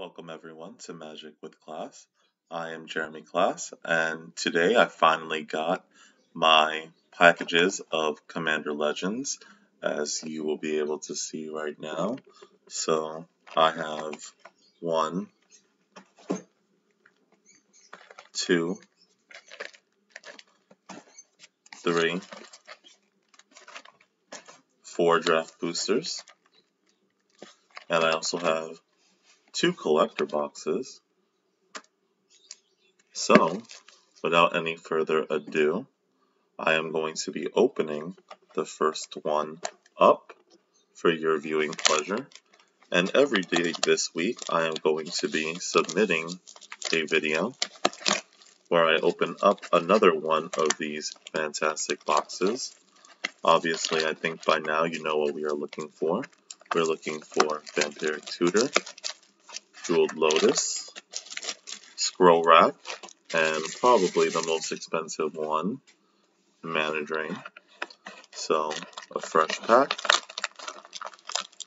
Welcome everyone to Magic with Class. I am Jeremy Class and today I finally got my packages of Commander Legends as you will be able to see right now. So I have one, two, three, four draft boosters and I also have two collector boxes. So, without any further ado, I am going to be opening the first one up for your viewing pleasure. And every day this week, I am going to be submitting a video where I open up another one of these fantastic boxes. Obviously, I think by now you know what we are looking for. We're looking for Vampiric Tutor, Jeweled Lotus, Scroll Rack, and probably the most expensive one, Mana Drain. So, a fresh pack.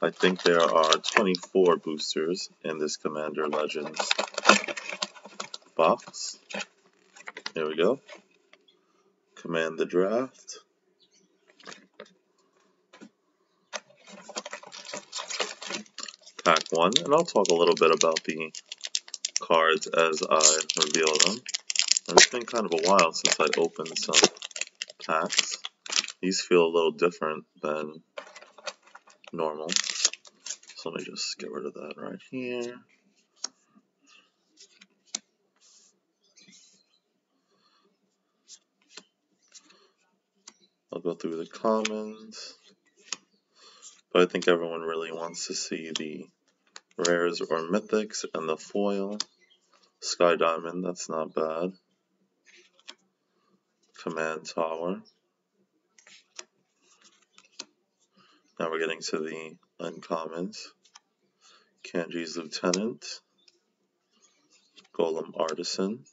I think there are 24 boosters in this Commander Legends box. Here we go. Command the draft. One, and I'll talk a little bit about the cards as I reveal them. And it's been kind of a while since I opened some packs. These feel a little different than normal. So let me just get rid of that right here. I'll go through the commons. But I think everyone really wants to see the rares or mythics and the foil. Sky Diamond, that's not bad. Command Tower. Now we're getting to the uncommons. Kangee's Lieutenant. Golem Artisan.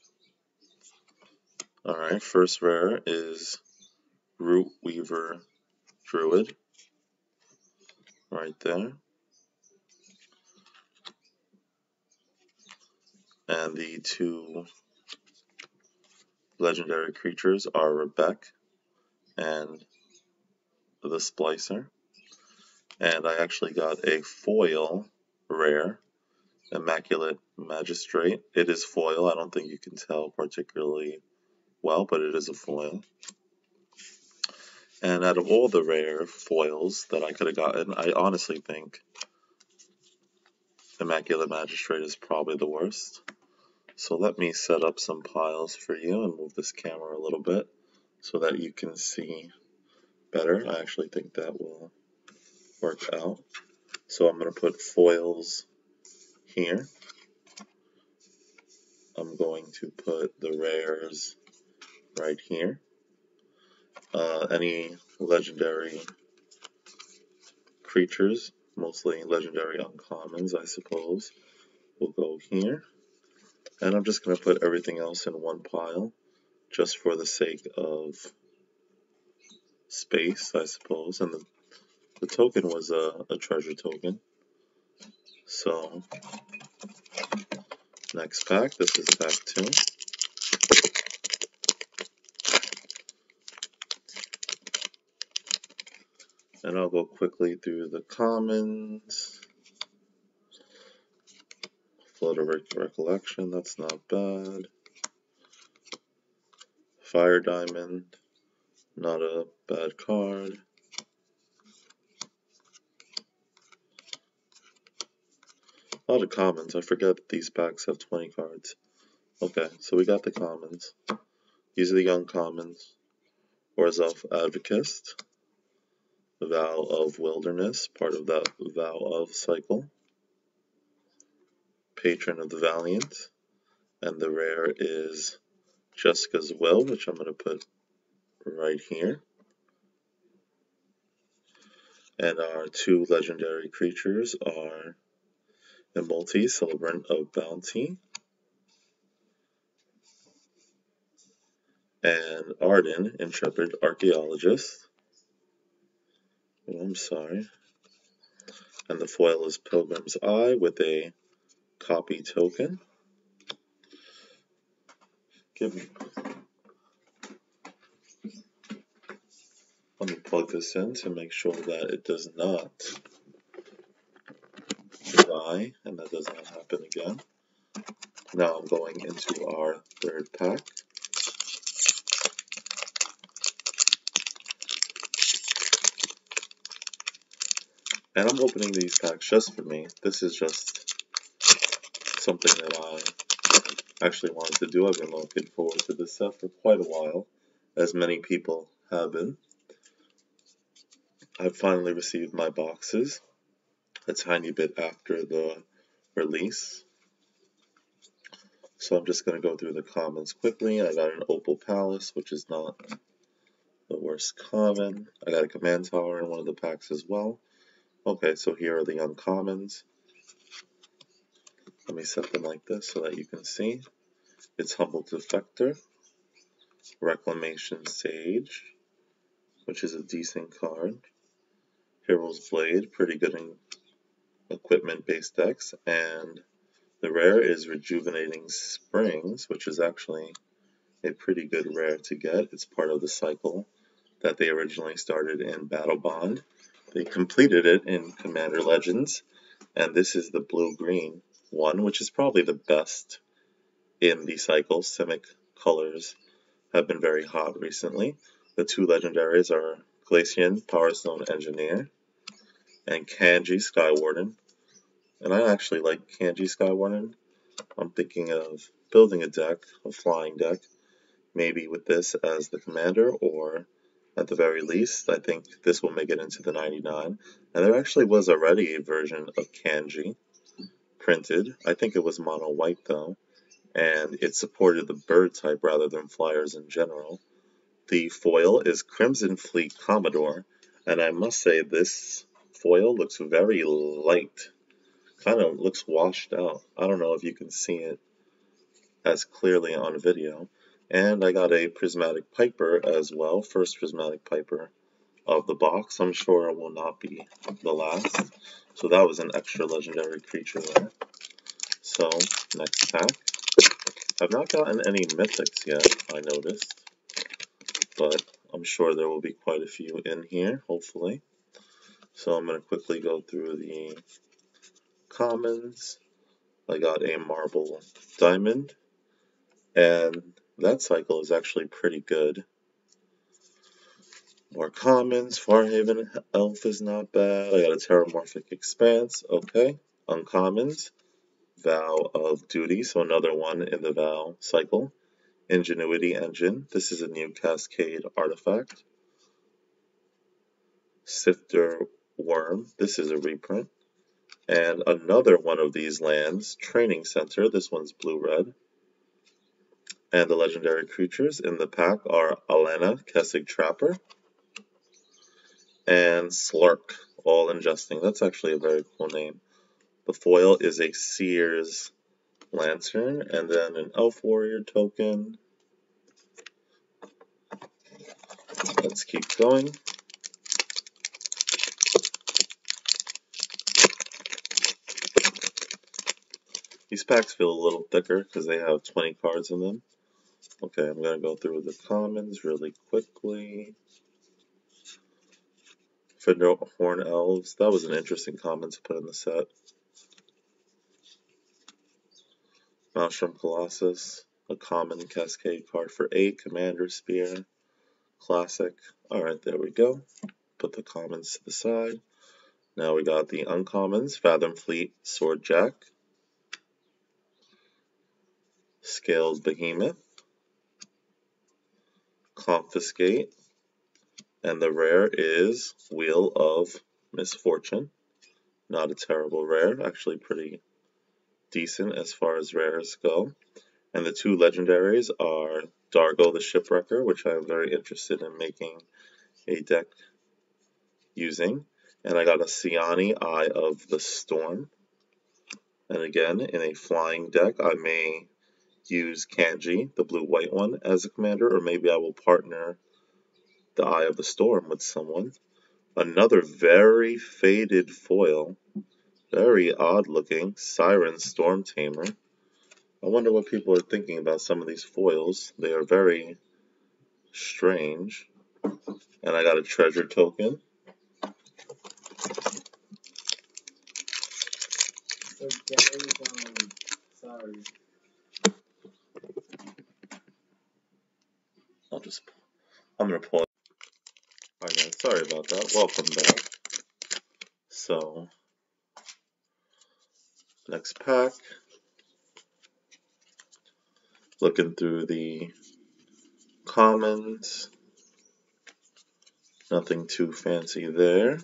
Alright, first rare is Root Weaver Druid right there. And the two legendary creatures are Rebecca and the Splicer. And I actually got a foil rare, Immaculate Magistrate. It is foil. I don't think you can tell particularly well, but it is a foil. And out of all the rare foils that I could have gotten, I honestly think Immaculate Magistrate is probably the worst. So let me set up some piles for you and move this camera a little bit so that you can see better. I actually think that will work out. So I'm going to put foils here. I'm going to put the rares right here uh, any legendary creatures, mostly legendary uncommons, I suppose, will go here. And I'm just going to put everything else in one pile, just for the sake of space, I suppose. And the, the token was a, a treasure token. So, next pack, this is pack two. And I'll go quickly through the commons. Flood of Recollection, that's not bad. Fire Diamond, not a bad card. A lot of commons. I forget these packs have 20 cards. Okay, so we got the commons. These are the uncommons. Orzhov Advokist. Vow of Wilderness, part of that Vow of cycle. Patron of the Valiant, and the rare is Jeska's Will, which I'm going to put right here. And our two legendary creatures are Imoti, Celebrant of Bounty, and Ardenn, Intrepid Archaeologist. Oh, I'm sorry. And the foil is Pilgrim's Eye with a copy token. Give me. Let me plug this in to make sure that it does not die and that does not happen again. Now I'm going into our third pack. And I'm opening these packs just for me. This is just something that I actually wanted to do. I've been looking forward to this stuff for quite a while, as many people have been. I've finally received my boxes a tiny bit after the release. So I'm just going to go through the commons quickly. I got an Opal Palace, which is not the worst common. I got a Command Tower in one of the packs as well. Okay, so here are the uncommons. Let me set them like this so that you can see. It's Humble Defector, Reclamation Sage, which is a decent card. Hero's Blade, pretty good in equipment-based decks, and the rare is Rejuvenating Springs, which is actually a pretty good rare to get. It's part of the cycle that they originally started in Battle Bond. They completed it in Commander Legends, and this is the blue-green one, which is probably the best in the cycle. Simic colors have been very hot recently. The two legendaries are Glacian, Power Stone Engineer, and Kangee Skywarden. And I actually like Kangee Skywarden. I'm thinking of building a deck, a flying deck, maybe with this as the commander or at the very least. I think this will make it into the 99. And there actually was already a version of Kangee printed. I think it was mono white though, and it supported the bird type rather than flyers in general. The foil is Crimson Fleet Commodore, and I must say this foil looks very light. Kind of looks washed out. I don't know if you can see it as clearly on video. And I got a Prismatic Piper as well, first Prismatic Piper of the box. I'm sure it will not be the last. So that was an extra legendary creature there. So, next pack. I've not gotten any mythics yet, I noticed. But I'm sure there will be quite a few in here, hopefully. So I'm going to quickly go through the commons. I got a marble diamond. And that cycle is actually pretty good. More commons. Farhaven Elf is not bad. I got a Terramorphic Expanse. Okay. Uncommons. Vow of Duty. So another one in the Vow cycle. Ingenuity Engine. This is a new Cascade artifact. Sifter Wurm. This is a reprint. And another one of these lands. Training Center. This one's blue-red. And the legendary creatures in the pack are Alena, Kessig Trapper, and Slurrk, all ingesting. That's actually a very cool name. The foil is a Seer's Lantern, and then an Elf Warrior token. Let's keep going. These packs feel a little thicker because they have 20 cards in them. Okay, I'm going to go through the commons really quickly. Fedor Horn Elves, that was an interesting common to put in the set. Maelstrom Colossus, a common Cascade card for 8, Commander's Sphere, Classic. Alright, there we go. Put the commons to the side. Now we got the uncommons, Fathom Fleet, Sword Jack, Scaled Behemoth, confiscate, and the rare is Wheel of Misfortune. Not a terrible rare, actually pretty decent as far as rares go. And the two legendaries are Dargo the Shipwrecker, which I'm very interested in making a deck using. And I got a Siani Eye of the Storm. And again, in a flying deck, I may use Kangee, the blue-white one, as a commander, or maybe I will partner the Eye of the Storm with someone. Another very faded foil Very odd looking Siren Storm Tamer. I wonder what people are thinking about some of these foils. They are very strange. And I got a treasure token. So sorry. I'll just, I'm gonna pull Alright guys, sorry about that. Welcome back. So, next pack. Looking through the commons. Nothing too fancy there.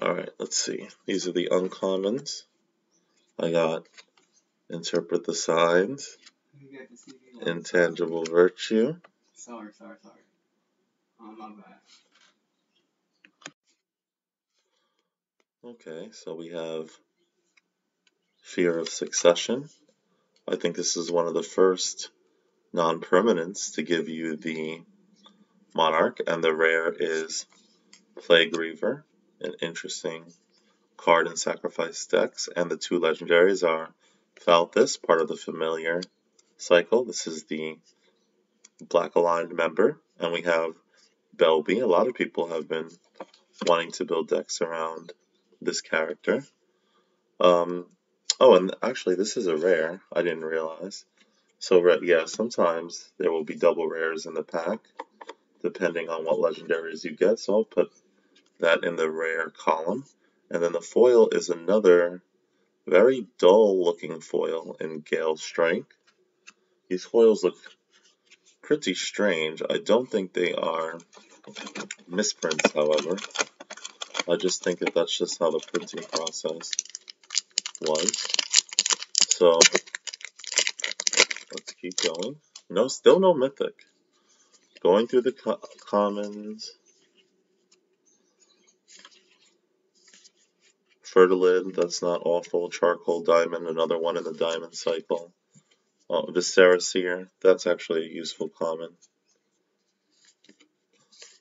Alright, let's see. These are the uncommons. I got Interpret the Signs, You got the CD on. Intangible Virtue, Sorry, sorry, sorry. Oh, my bad. Okay, so we have Feast of Succession. I think this is one of the first non-permanents to give you the Monarch, and the rare is Plague Reaver, an interesting card in Sacrifice decks, and the two legendaries are Falthis, part of the familiar cycle. This is the black aligned member, and we have Belbe. A lot of people have been wanting to build decks around this character. Um, oh, and actually, this is a rare. I didn't realize. So, yeah, sometimes there will be double rares in the pack, depending on what legendaries you get. So, I'll put that in the rare column. And then the foil is another very dull looking foil in Gale Strike. These foils look pretty strange. I don't think they are misprints, however. I just think that that's just how the printing process was. So let's keep going. No, still no mythic. Going through the co commons. Fertilid, that's not awful. Charcoal Diamond, another one in the Diamond cycle. Oh, Viscera Seer, that's actually a useful common.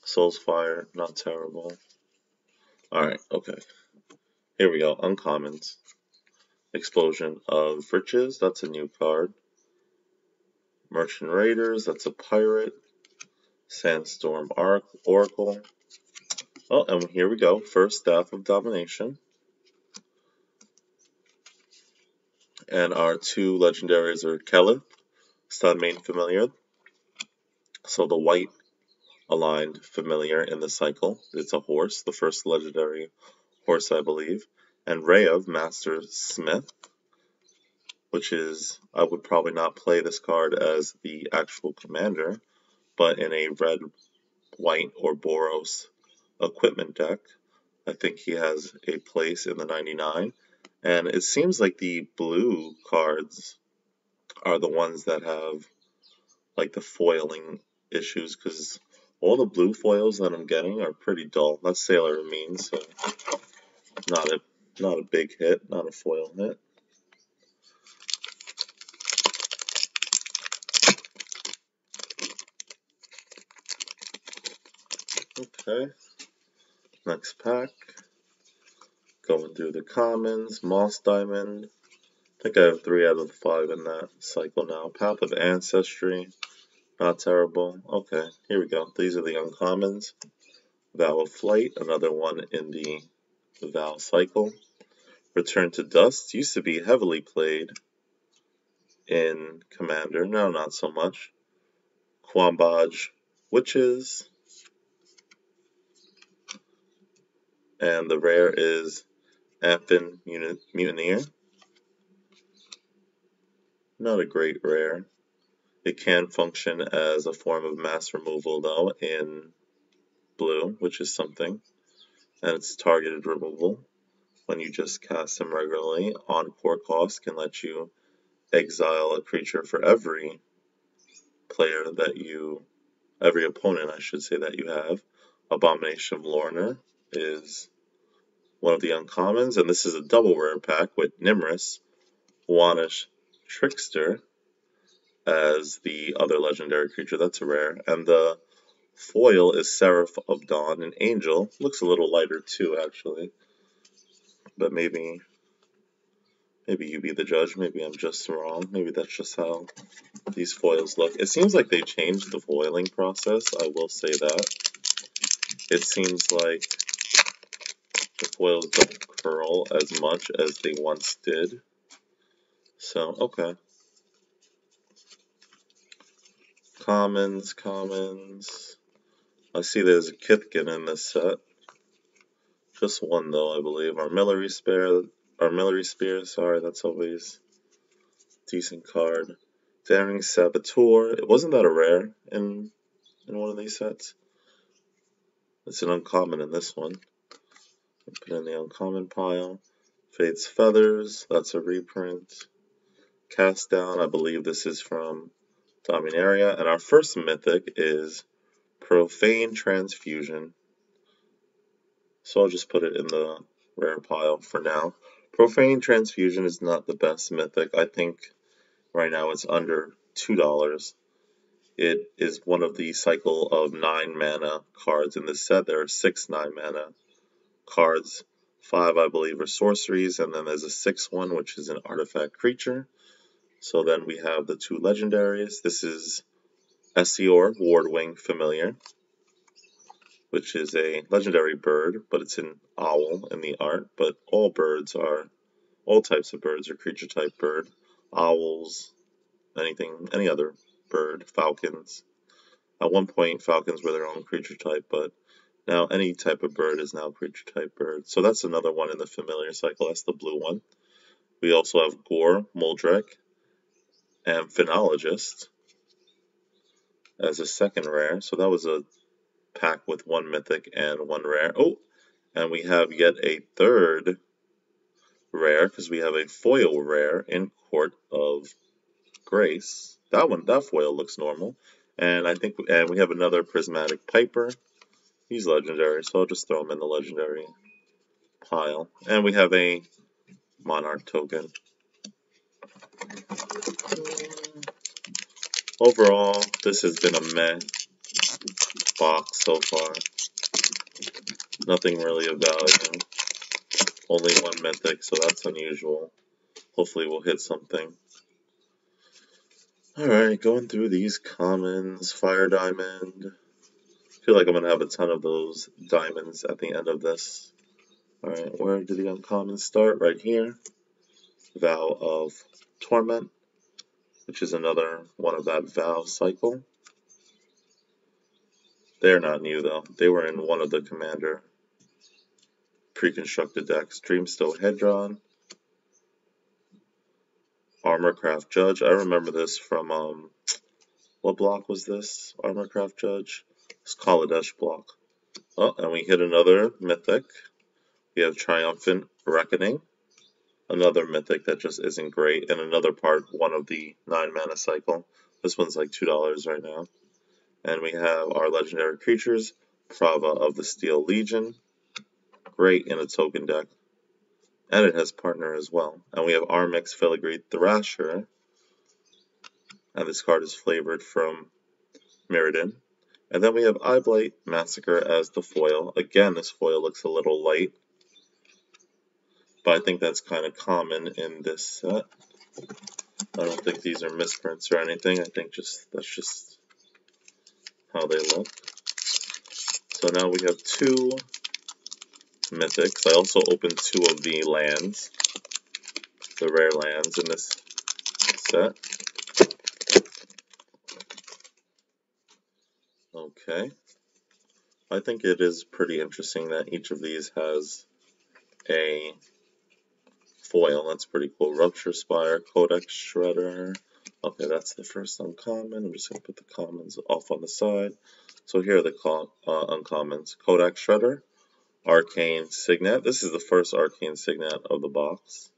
Soul's Fire, not terrible. Alright, okay. Here we go, uncommons. Explosion of Riches, that's a new card. Merchant Raiders, that's a pirate. Sandstorm Arc Oracle. Oh, and here we go, first Staff of Domination. And our two legendaries are Keleth, main Familiar. So the white aligned familiar in the cycle. It's a horse, the first legendary horse, I believe. And Reyav, Master Smith, which is, I would probably not play this card as the actual commander, but in a red, white, or Boros equipment deck. I think he has a place in the 99. And it seems like the blue cards are the ones that have like the foiling issues because all the blue foils that I'm getting are pretty dull. That's Sailor Amin, so not a not a big hit, not a foil hit. Okay, next pack. Going through the commons, Moss Diamond. I think I have three out of the five in that cycle now. Path of Ancestry, not terrible. Okay, here we go. These are the uncommons. Vow of Flight, another one in the Vow cycle. Return to Dust used to be heavily played in Commander. No, not so much. Quambaj Witches. And the rare is Amphin Mutineer. Not a great rare. It can function as a form of mass removal though in blue, which is something. And it's targeted removal. When you just cast them regularly, on Encore cost can let you exile a creature for every player that you, every opponent I should say that you have. Abomination of Llanowar is one of the uncommons, and this is a double rare pack with Nymris, Wanish Trickster as the other legendary creature. That's a rare. And the Foil is Seraph of Dawn, an Angel looks a little lighter too, actually. But maybe, maybe you be the judge. Maybe I'm just wrong. Maybe that's just how these foils look. It seems like they changed the foiling process. I will say that. It seems like the foils don't curl as much as they once did. So, okay. Commons, commons. I see there's a Kithkin in this set. Just one though, I believe. Armillary Sphere, Armillary Sphere, sorry, that's always decent card. Daring Saboteur. It wasn't that a rare in in one of these sets. It's an uncommon in this one. Put in the uncommon pile. Fate's Feathers, that's a reprint. Cast Down, I believe this is from Dominaria. And our first mythic is Profane Transfusion. So I'll just put it in the rare pile for now. Profane Transfusion is not the best mythic. I think right now it's under $2. It is one of the cycle of 9 mana cards in this set. There are 6 9 mana cards. 5 I believe are sorceries, and then there's a sixth one which is an artifact creature. So then we have the two legendaries. This is Esior, Wardwing Familiar, which is a legendary bird, but it's an owl in the art. But all birds are, all types of birds are creature type bird. Owls, anything, any other bird, falcons. At one point, falcons were their own creature type, but now any type of bird is now creature type bird. So that's another one in the familiar cycle. That's the blue one. We also have Gore, Muldrak, and Phenologist as a second rare. So that was a pack with one mythic and one rare. Oh, and we have yet a third rare because we have a foil rare in Court of Grace. That one, that foil looks normal. And I think, and we have another Prismatic Piper. He's legendary, so I'll just throw him in the legendary pile. And we have a Monarch token. Overall, this has been a meh box so far. Nothing really of value. Only one mythic, so that's unusual. Hopefully we'll hit something. Alright, going through these commons. Fire Diamond. Feel like I'm going to have a ton of those diamonds at the end of this. Alright, where do the uncommons start? Right here. Vow of Torment, which is another one of that Vow cycle. They're not new though. They were in one of the Commander pre-constructed decks. Dreamstone Hedron, Armorcraft Judge. I remember this from, um, what block was this? Armorcraft Judge? It's Kaladesh block. Oh, and we hit another Mythic. We have Triumphant Reckoning. Another Mythic that just isn't great. And another part, one of the 9 mana cycle. This one's like $2 right now. And we have our legendary creatures, Prava of the Steel Legion. Great in a token deck. And it has partner as well. And we have Armix Filigree Thrasher. And this card is flavored from Mirrodin. And then we have Eyeblight Massacre as the foil. Again, this foil looks a little light. But I think that's kind of common in this set. I don't think these are misprints or anything. I think just that's just how they look. So now we have two mythics. I also opened two of the lands, the rare lands in this set. Okay. I think it is pretty interesting that each of these has a foil. That's pretty cool. Rupture Spire, Codex Shredder. Okay, that's the first uncommon. I'm just going to put the commons off on the side. So here are the uh, uncommons. Codex Shredder, Arcane Signet. This is the first Arcane Signet of the box.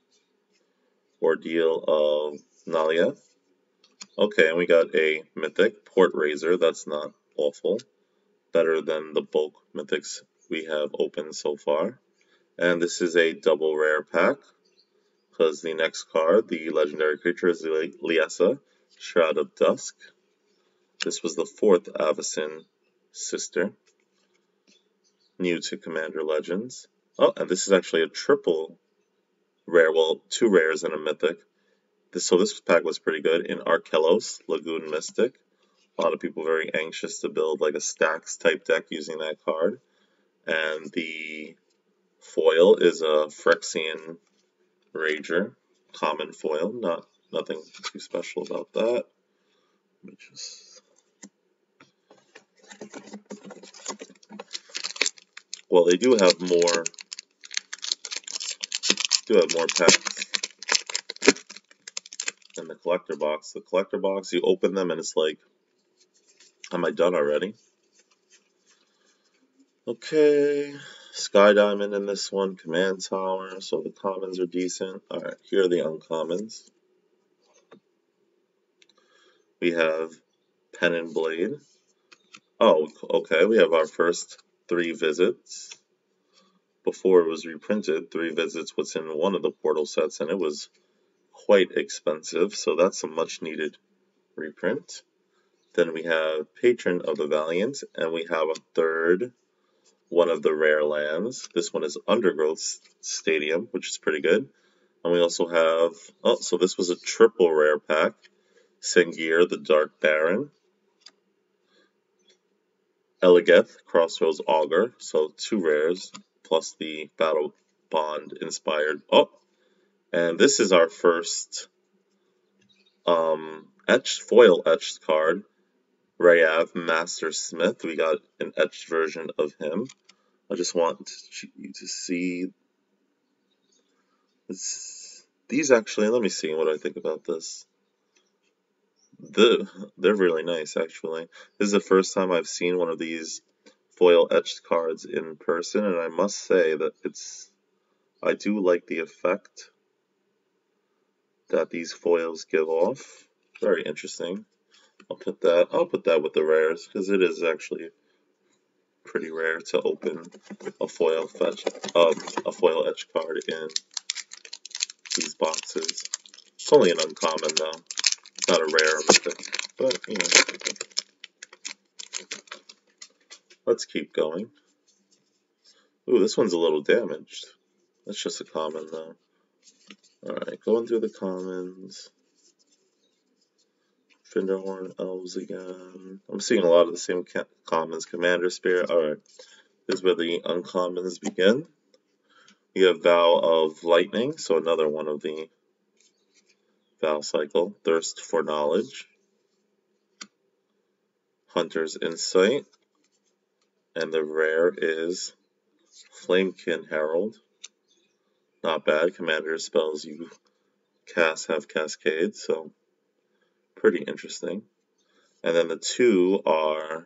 Ordeal of Nalia. Okay, and we got a Mythic, Port Razer. That's not awful. Better than the bulk Mythics we have opened so far. And this is a double rare pack because the next card, the legendary creature, is Liesa, Shroud of Dusk. This was the fourth Avacyn sister. New to Commander Legends. Oh, and this is actually a triple rare, well, two rares and a mythic. This, so this pack was pretty good in Archelos, Lagoon Mystic. A lot of people very anxious to build like a stacks type deck using that card. And the foil is a Phyrexian Rager, common foil, not nothing too special about that. Let me just well, they do have more do have more packs in the collector box. The collector box, you open them and it's like, am I done already? Okay, Sky Diamond in this one, Command Tower, so the commons are decent. Alright, here are the uncommons. We have Pen and Blade. Oh, okay, we have our first three visits before it was reprinted, three visits was in one of the portal sets, and it was quite expensive, so that's a much needed reprint. Then we have Patron of the Valiant, and we have a third one of the rare lands. This one is Undergrowth Stadium, which is pretty good. And we also have, oh, so this was a triple rare pack. Sengir, the Dark Baron. Eligeth, Crossroads Augur, so two rares plus the Battle Bond inspired. Oh, and this is our first um, etched foil etched card. Reyav Master Smith. We got an etched version of him. I just want you to see this, these actually. Let me see what I think about this. The, they're really nice actually. This is the first time I've seen one of these foil etched cards in person, and I must say that it's I do like the effect that these foils give off. Very interesting. I'll put that I'll put that with the rares because it is actually pretty rare to open a foil fetch um, a foil etch card in these boxes. It's only an uncommon though. It's not a rare but you know. Let's keep going. Ooh, this one's a little damaged. That's just a common, though. Alright, going through the commons. Fyndhorn Elves again. I'm seeing a lot of the same commons. Commander's Sphere. Alright, this is where the uncommons begin. We have Vow of Lightning, so another one of the Vow cycle. Thirst for Knowledge. Hunter's Insight and the rare is Flamekin Herald. Not bad. Commander spells you cast have Cascade, so pretty interesting. And then the two are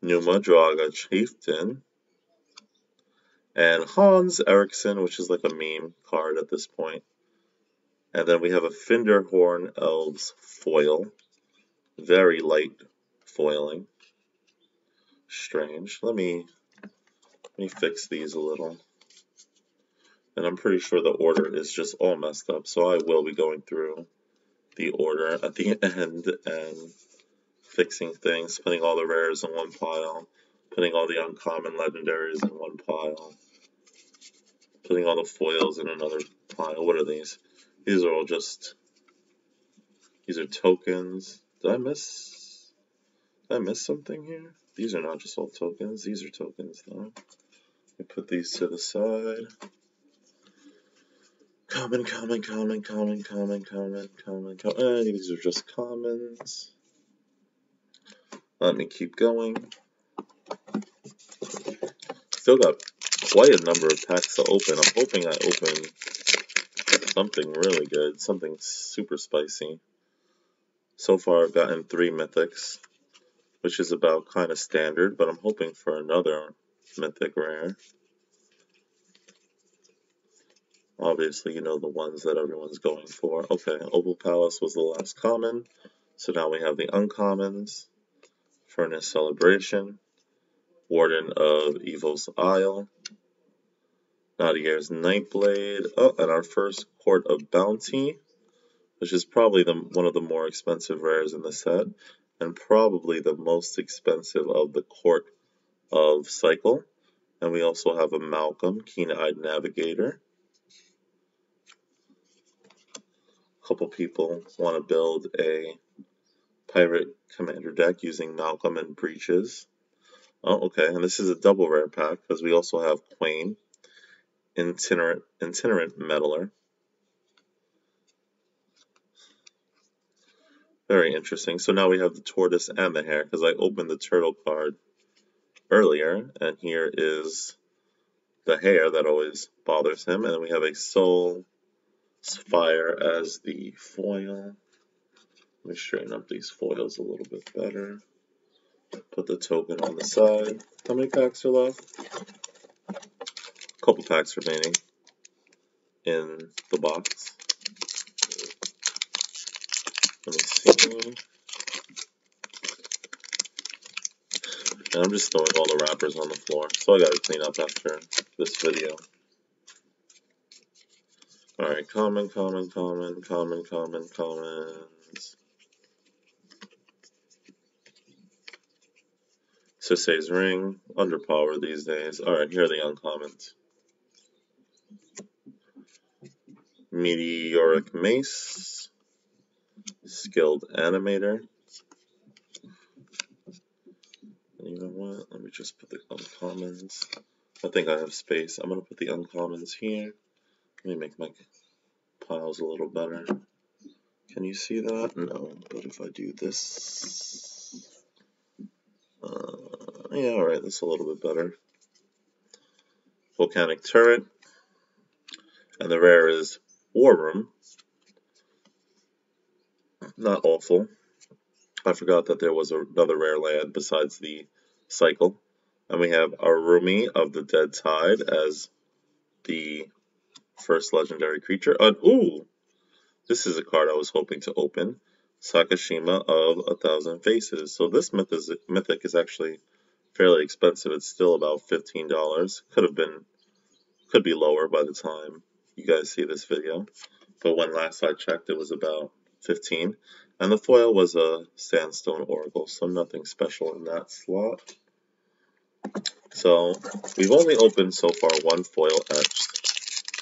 Numa Joraga Chieftain and Hans Eriksson, which is like a meme card at this point. And then we have a Fyndhorn Elves foil. Very light foiling strange. Let me let me fix these a little. And I'm pretty sure the order is just all messed up, so I will be going through the order at the end and fixing things, putting all the rares in one pile, putting all the uncommon legendaries in one pile, putting all the foils in another pile. What are these? These are all just, these are tokens. Did I miss, did I miss something here? These are not just all tokens, these are tokens though. I put these to the side. Common, common, common, common, common, common, common, common. Uh, these are just commons. Let me keep going. Still got quite a number of packs to open. I'm hoping I open something really good, something super spicy. So far I've gotten three mythics which is about kind of standard, but I'm hoping for another mythic rare. Obviously, you know the ones that everyone's going for. Okay, Opal Palace was the last common, so now we have the uncommons. Furnace Celebration, Warden of Evos Isle, Nadier's Nightblade, oh, and our first Court of Bounty, which is probably the, one of the more expensive rares in the set. and probably the most expensive of the Court of Cycle. And we also have a Malcolm, Keen-Eyed Navigator. A couple people want to build a Pirate Commander deck using Malcolm and Breeches. Oh, okay, and this is a double rare pack because we also have Kwain, Itinerant, Itinerant Meddler. Very interesting. So now we have the tortoise and the hare because I opened the turtle card earlier, and here is the hare that always bothers him, and we have a soul fire as the foil. Let me straighten up these foils a little bit better. Put the token on the side. How many packs are left? A couple packs remaining in the box. Let me see. And I'm just throwing all the wrappers on the floor, so I gotta clean up after this video. Alright, common, common, common, common, common, commons. Sisay's Ring, underpowered these days. Alright, here are the uncommons. Meteoric Mace, Skilled Animator. And you know what? Let me just put the uncommons. I think I have space. I'm going to put the uncommons here. Let me make my piles a little better. Can you see that? No, but if I do this... Uh, yeah, alright, that's a little bit better. Volcanic Turret. And the rare is War Room. Not awful. I forgot that there was another rare land besides the cycle. And we have Araumi of the Dead Tide as the first legendary creature. And ooh, this is a card I was hoping to open. Sakashima of A Thousand Faces. So this myth is, mythic is actually fairly expensive. It's still about $15. Could have been, could be lower by the time you guys see this video. But when last I checked, it was about 15. And the foil was a Sandstone Oracle, so nothing special in that slot. So we've only opened so far one foil etched.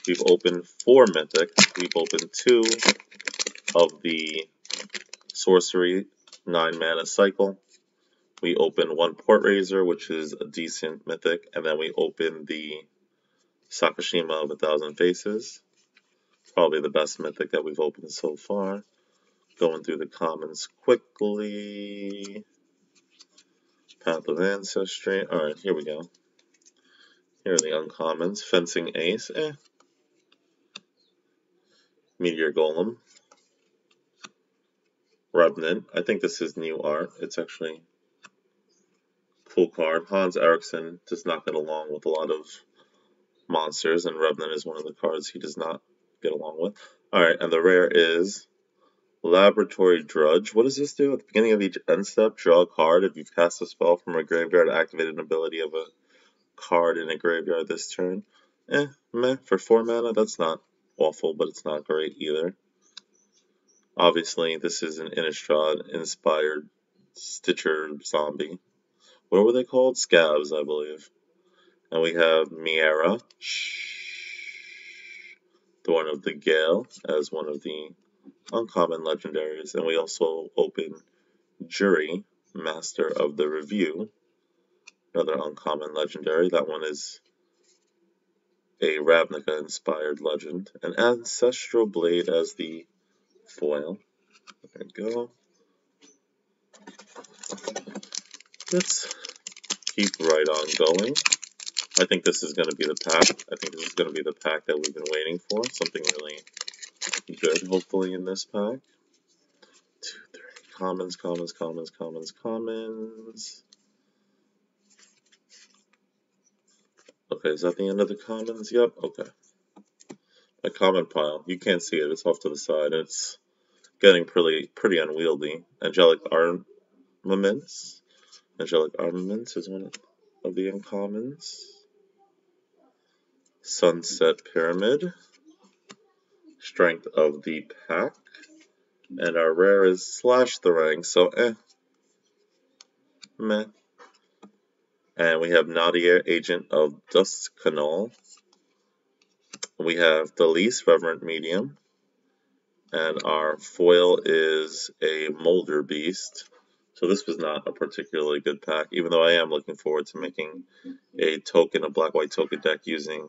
We've opened four mythic. We've opened two of the sorcery nine mana cycle. We opened one Port Razer, which is a decent mythic, and then we opened the Sakashima of a Thousand Faces. Probably the best mythic that we've opened so far. Going through the commons quickly. Path of Ancestry. Alright, here we go. Here are the uncommons. Fencing Ace. Eh. Meteor Golem. Revenant. I think this is new art. It's actually cool card. Hans Eriksson does not get along with a lot of monsters, and Revenant is one of the cards he does not get along with. Alright, and the rare is Laboratory Drudge. What does this do? At the beginning of each end step, draw a card. If you've cast a spell from a graveyard, activate an ability of a card in a graveyard this turn. Eh, meh, for 4 mana, that's not awful, but it's not great either. Obviously, this is an Innistrad inspired Stitcher zombie. What were they called? Skaabs, I believe. And we have Miara, Thorn of the Gale, as one of the uncommon legendaries. And we also open Juri, Master of the Revue, another uncommon legendary. That one is a Ravnica inspired legend. An Ancestral Blade as the foil. There we go. Let's keep right on going. I think this is going to be the pack. I think this is going to be the pack that we've been waiting for. Something really good, hopefully, in this pack. Two, three. Commons, commons, commons, commons, commons. Okay, is that the end of the commons? Yep, okay. A common pile. You can't see it. It's off to the side. It's getting pretty pretty unwieldy. Angelic Armaments. Angelic Armaments is one of the uncommons. Sunset Pyramid. Strength of the Pack. And our rare is Slash the Rank, so eh. meh. And we have Nadier, Agent of Dusknoll. We have the least reverent Medium. And our foil is a Molder Beast. So this was not a particularly good pack, even though I am looking forward to making a token, a black-white token deck using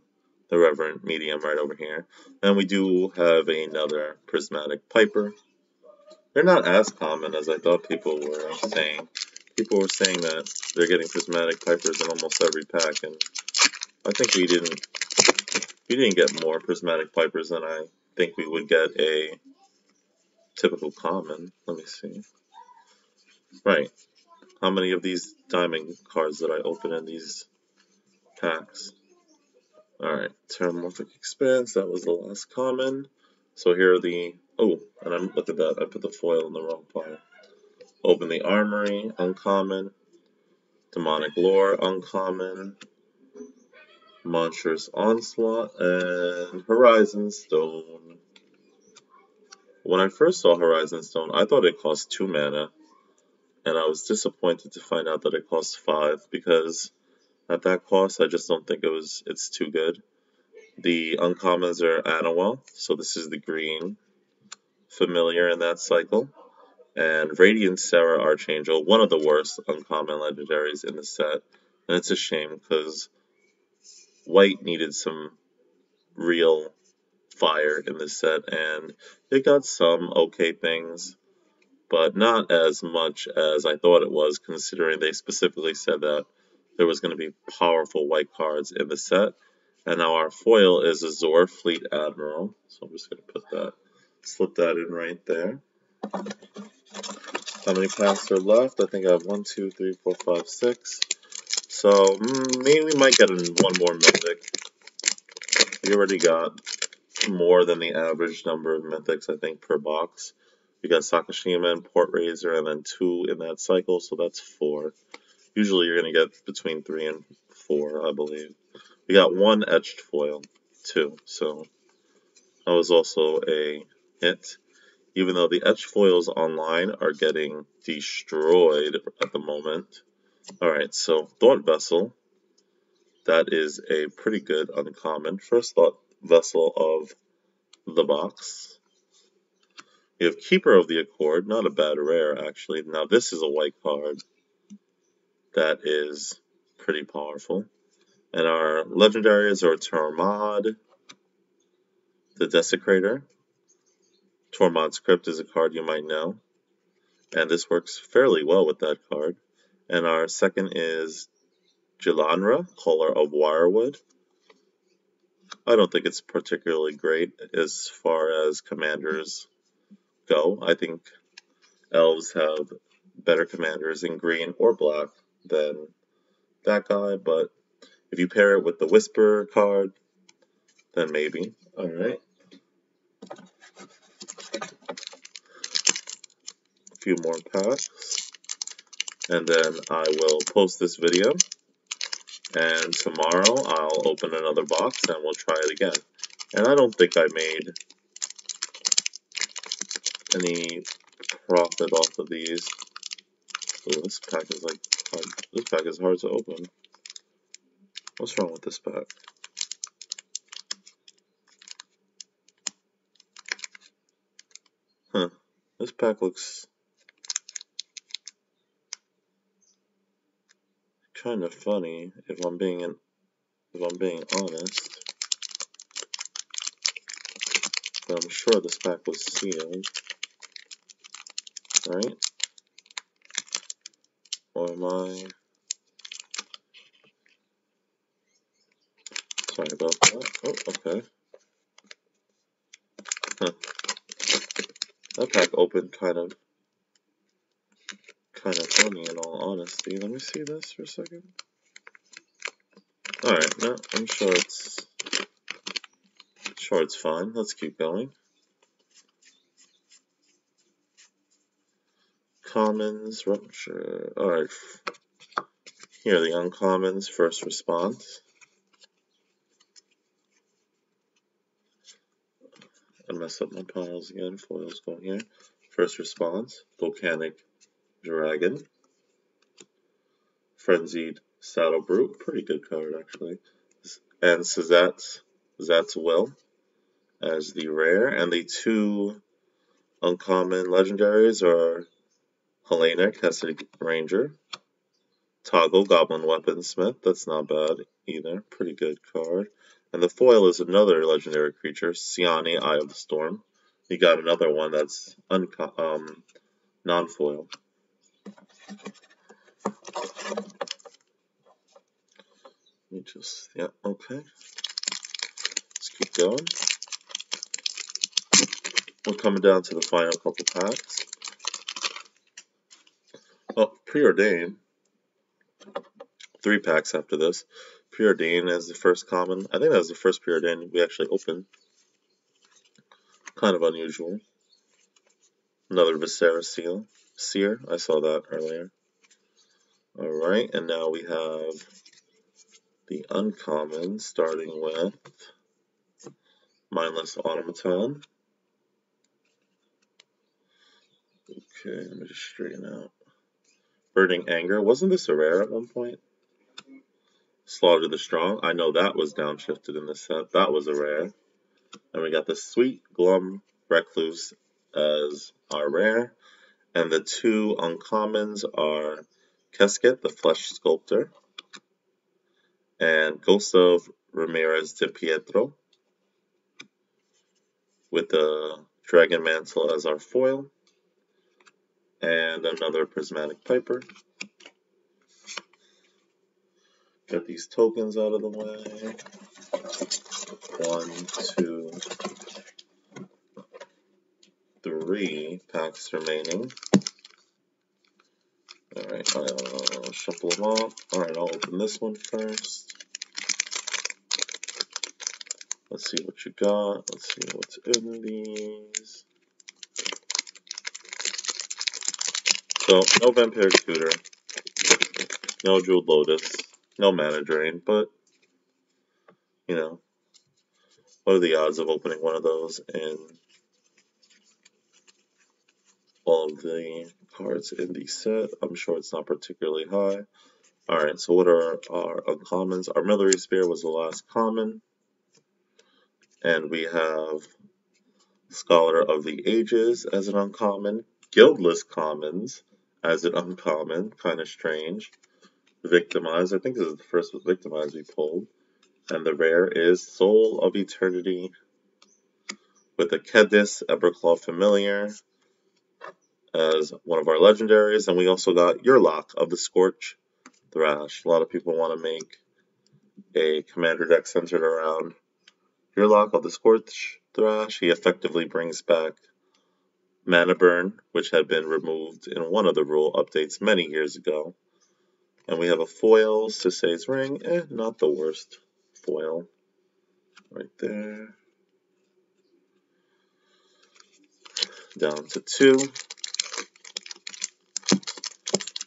the Reverent Medium right over here. And we do have another Prismatic Piper. They're not as common as I thought people were saying. People were saying that they're getting Prismatic Pipers in almost every pack, and I think we didn't we didn't get more Prismatic Pipers than I think we would get a typical common. Let me see. Right. How many of these diamond cards did I open in these packs? Alright, Terramorphic Expanse, that was the last common. So here are the, oh, and I'm, look at that, I put the foil in the wrong pile. Open the Armory, uncommon. Demonic Lore, uncommon. Monstrous Onslaught, and Horizon Stone. When I first saw Horizon Stone, I thought it cost 2 mana and I was disappointed to find out that it cost five because at that cost I just don't think it was it's too good. The uncommons are Anawel, so this is the green familiar in that cycle, and Radiant Serra Archangel, one of the worst uncommon legendaries in the set, and it's a shame because white needed some real fire in this set, and it got some okay things but not as much as I thought it was, considering they specifically said that there was going to be powerful white cards in the set. And now our foil is Azor Fleet Admiral, so I'm just going to put that, slip that in right there. How many packs are left? I think I have one, two, three, four, five, six. So mm, maybe we might get one more mythic. We already got more than the average number of mythics, I think, per box. We got Sakashima and Port Razer, and then two in that cycle, so that's four. Usually you're going to get between three and four, I believe. We got one etched foil, too, so that was also a hit. Even though the etch foils online are getting destroyed at the moment. Alright, so Thought Vessel. That is a pretty good uncommon. First Thought Vessel of the box. You have Keeper of the Accord, not a bad rare actually. Now this is a white card that is pretty powerful. And our legendaries are Tormod, the Desecrator. Tormod's Crypt is a card you might know. And this works fairly well with that card. And our second is Gilanra, Caller of Wirewood. I don't think it's particularly great as far as commanders go. I think elves have better commanders in green or black than that guy, but if you pair it with the Whisper card, then maybe. Alright. Few more packs. And then I will post this video. And tomorrow I'll open another box and we'll try it again. And I don't think I made any profit off of these. Ooh, this pack is like hard. this pack is hard to open. What's wrong with this pack? Huh. This pack looks kind of funny if I'm being in, if I'm being honest. But I'm sure this pack was sealed right? Or am I... Sorry about that. Oh, okay. Huh. That pack opened kind of kind of funny in all honesty. Let me see this for a second. Alright, no, I'm sure it's sure it's fine. Let's keep going. Commons, rupture. Alright. Here are the uncommons, first response. I messed up my piles again. Foils going here. First response, volcanic dragon. Frenzied Saddle Brute, pretty good card actually. And Sazat's Zat's Will as the rare. And the two uncommon legendaries are Helena, Hesiod Ranger, Toggo, Goblin Weaponsmith, that's not bad either, pretty good card. And the foil is another legendary creature, Siani, Eye of the Storm. You got another one that's um, non-foil. Let me just, yeah, okay. Let's keep going. We're coming down to the final couple packs. Oh, preordain. Three packs after this. Preordain as the first common. I think that was the first preordain we actually opened. Kind of unusual. Another Viscera seal. Seer. I saw that earlier. Alright, and now we have the uncommon starting with Mindless Automaton. Okay, let me just straighten out. Burning Anger. Wasn't this a rare at one point? Slaughter the Strong. I know that was downshifted in the set. That was a rare. And we got the Sweet Glum Recluse as our rare. And the two uncommons are Keskit, the Flesh Sculptor, and Ghost of Ramirez DePietro with the Dragon Mantle as our foil and another Prismatic Piper. Get these tokens out of the way. One, two, three packs remaining. Alright, I'll shuffle them up. Alright, I'll open this one first. Let's see what you got. Let's see what's in these. So, no Vampiric Tutor, no Jeweled Lotus, no Mana Drain, but, you know, what are the odds of opening one of those in all of the cards in the set? I'm sure it's not particularly high. Alright, so what are our uncommons? Armillary Sphere was the last common. And we have Scholar of the Ages as an uncommon. Guildless Commons as an uncommon, kind of strange. Victimize, I think this is the first Victimize we pulled. And the rare is Soul of Eternity with a Kediss Emberclaw Familiar as one of our legendaries. And we also got Yurlok of the Scorch Thrash. A lot of people want to make a commander deck centered around Yurlok of the Scorch Thrash. He effectively brings back Mana Burn, which had been removed in one of the rule updates many years ago. And we have a foil, Sisay's Ring, eh, not the worst foil. Right there. Down to two.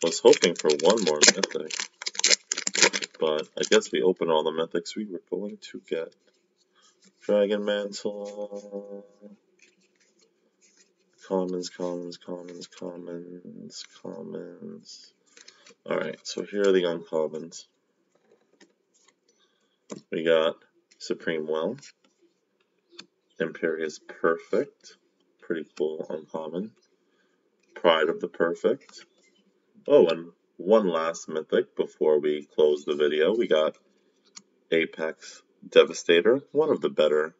Was hoping for one more mythic. But I guess we open all the mythics we were going to get. Dragon Mantle. Commons, commons, commons, commons, commons. Alright, so here are the uncommons. We got Supreme Will, Imperious Perfect, pretty cool uncommon. Pride of the Perfect. Oh, and one last mythic before we close the video. We got Apex Devastator, one of the better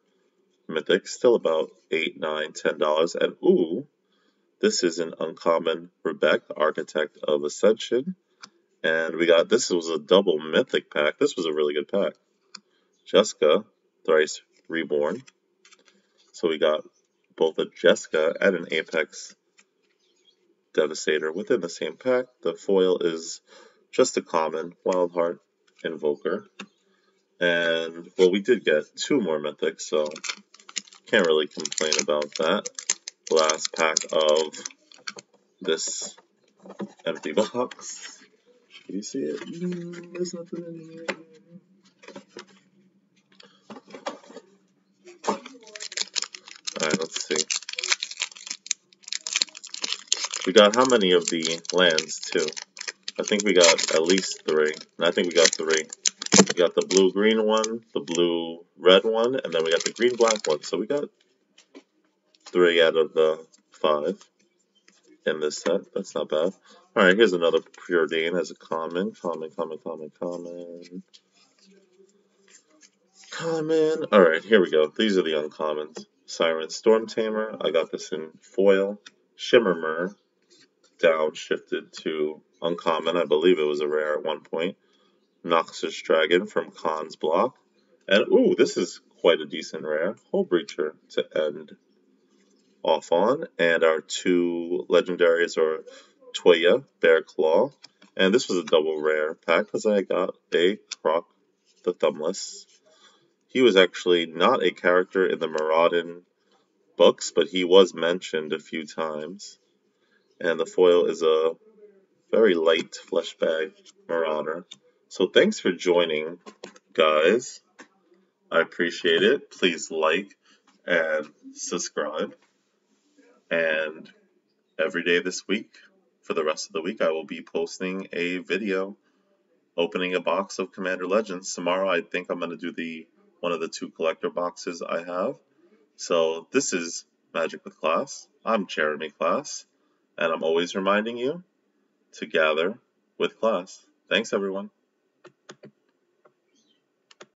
mythics, still about eight, nine, ten dollars. And ooh, this is an uncommon Rebecca, Architect of Ascension. And we got this was a double mythic pack. This was a really good pack. Jeska, Thrice Reborn. So we got both a Jeska and an Apex Devastator within the same pack. The foil is just a common Wildheart Invoker. And, well, we did get two more mythics, so can't really complain about that. Last pack of this empty box. Can you see it? Mm, there's nothing in here. Alright, let's see. We got how many of the lands, too? I think we got at least three. And I think we got three. We got the blue green one, the blue red one, and then we got the green black one. So we got three out of the five in this set. That's not bad. Alright, here's another Preordain as a common. Common, common, common, common. Common. Alright, here we go. These are the uncommons. Siren Storm Tamer. I got this in foil. Shimmer Myr. Down shifted to uncommon. I believe it was a rare at one point. Noxious Dragon from Khan's block. And ooh, this is quite a decent rare. Hullbreacher to end off on. And our two legendaries are Tuya, Bear Claw. And this was a double rare pack because I got a Krark the Thumbless. He was actually not a character in the Maraudon books, but he was mentioned a few times. And the foil is a very light flesh bag Marauder. So thanks for joining, guys. I appreciate it. Please like and subscribe. And every day this week, for the rest of the week, I will be posting a video opening a box of Commander Legends. Tomorrow, I think I'm going to do the one of the two collector boxes I have. So this is Magic with Class. I'm Jeremy Class, and I'm always reminding you to gather with class. Thanks, everyone.